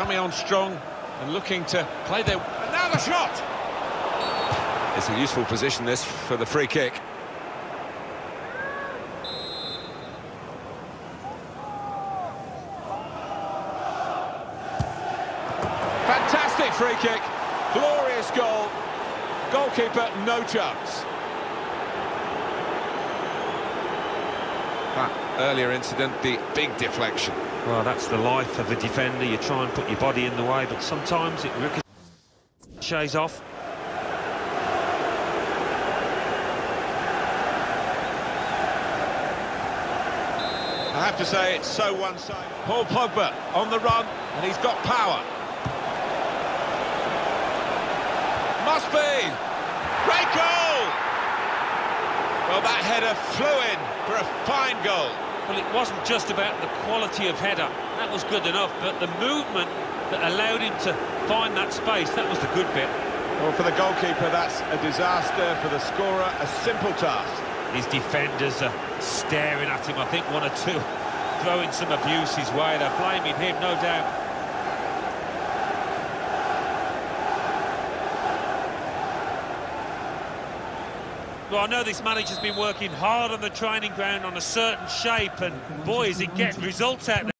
coming on strong and looking to play their... And now the shot! It's a useful position, this, for the free kick. Fantastic free kick. Glorious goal. Goalkeeper, no chance. Earlier incident, the big deflection. Well, that's the life of a defender. You try and put your body in the way, but sometimes it ricochets off. I have to say, it's so one-sided. Paul Pogba on the run, and he's got power. Must be! Great goal! Well, that header flew in for a fine goal. Well, it wasn't just about the quality of header. That was good enough, but the movement that allowed him to find that space, that was the good bit. Well, for the goalkeeper, that's a disaster. For the scorer, a simple task. His defenders are staring at him. I think one or two throwing some abuse his way. They're blaming him, no doubt. Well, I know this manager's been working hard on the training ground on a certain shape, and boy, is it getting results out there.